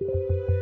you